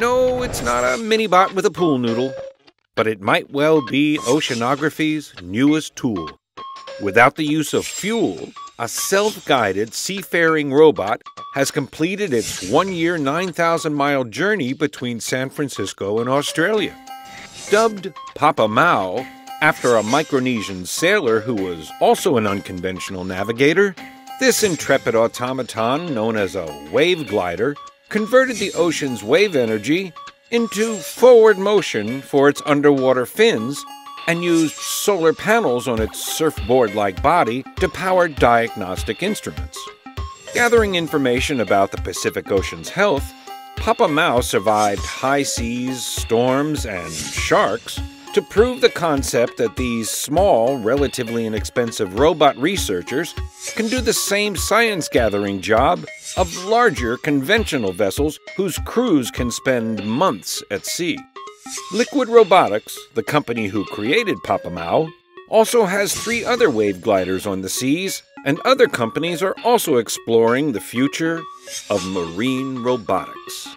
No, it's not a mini bot with a pool noodle, but it might well be oceanography's newest tool. Without the use of fuel, a self guided seafaring robot has completed its one year, 9,000 mile journey between San Francisco and Australia. Dubbed Papa Mau after a Micronesian sailor who was also an unconventional navigator, this intrepid automaton, known as a wave glider, converted the ocean's wave energy into forward motion for its underwater fins and used solar panels on its surfboard like body to power diagnostic instruments. Gathering information about the Pacific Ocean's health, Papa Mau survived high seas, storms, and sharks to prove the concept that these small, relatively inexpensive robot researchers can do the same science gathering job of larger conventional vessels whose crews can spend months at sea. Liquid Robotics, the company who created Papa Mau, also has three other wave gliders on the seas, and other companies are also exploring the future of marine robotics.